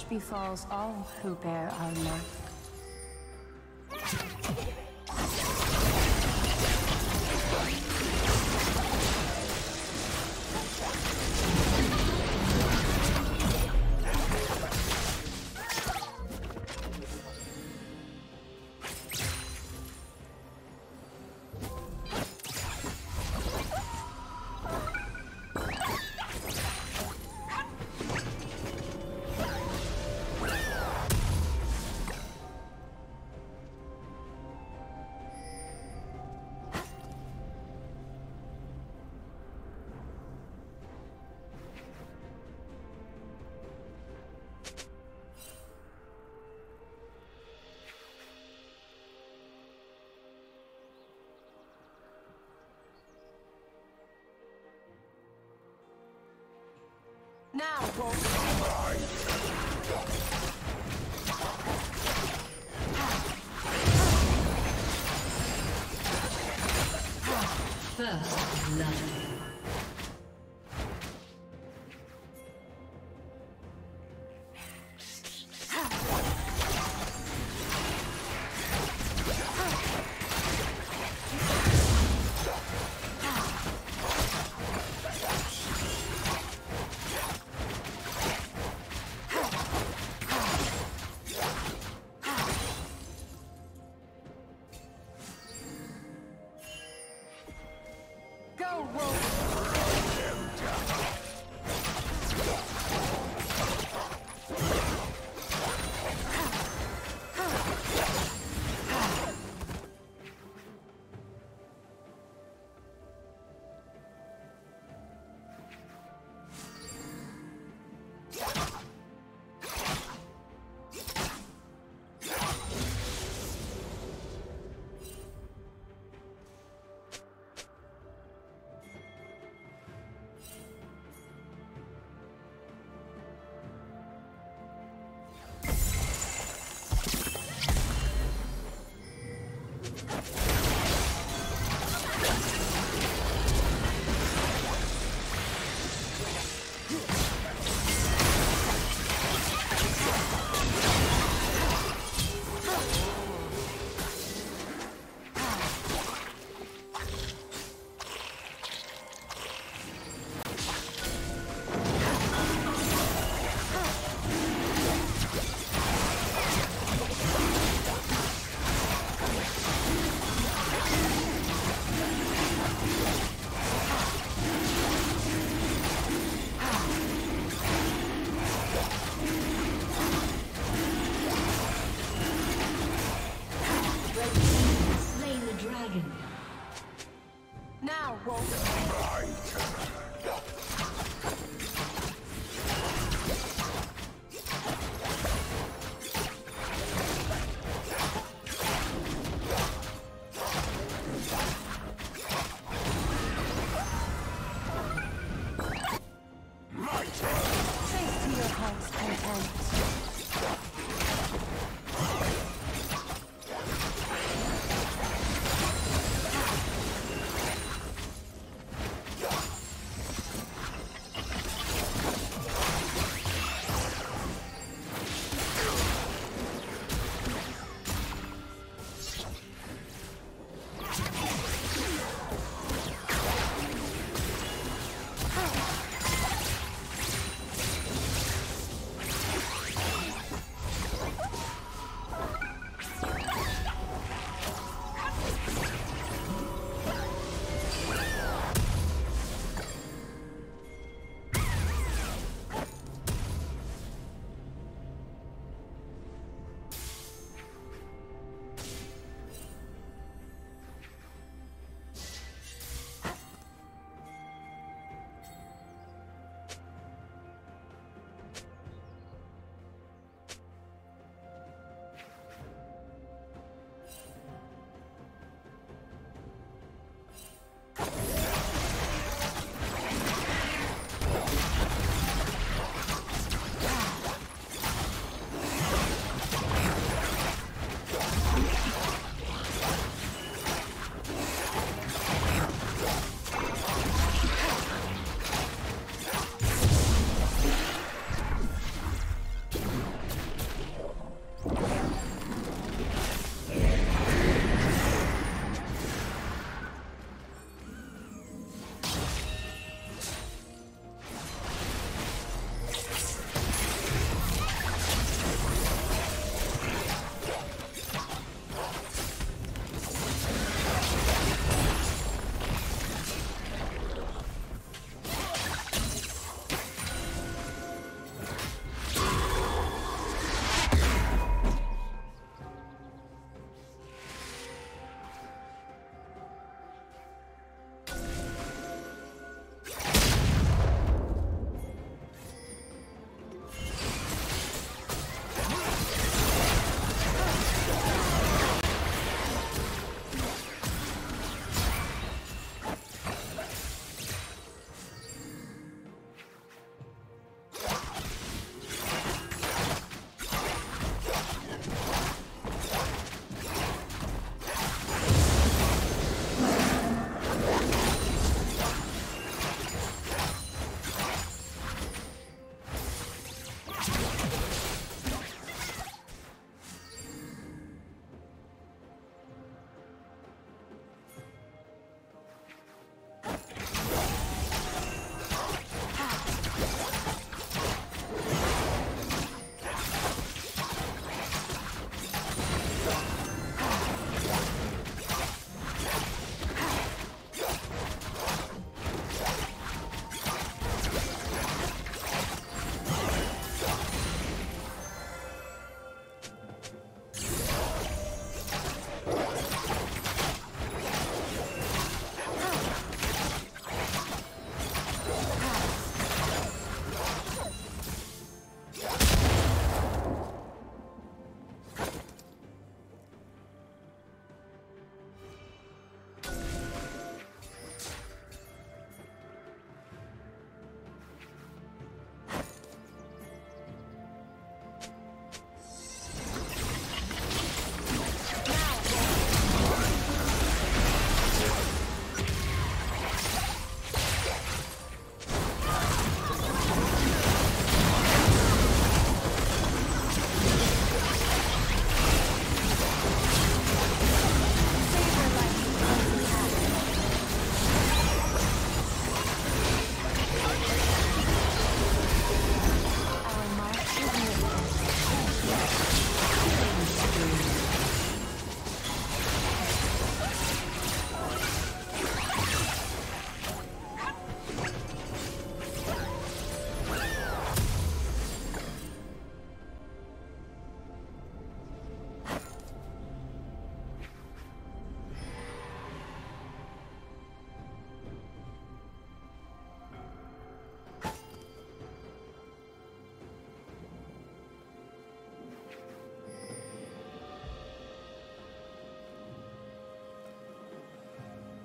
befalls all who bear our mark. First blood.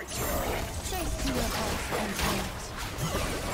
Disconnected. A summoner has disconnected.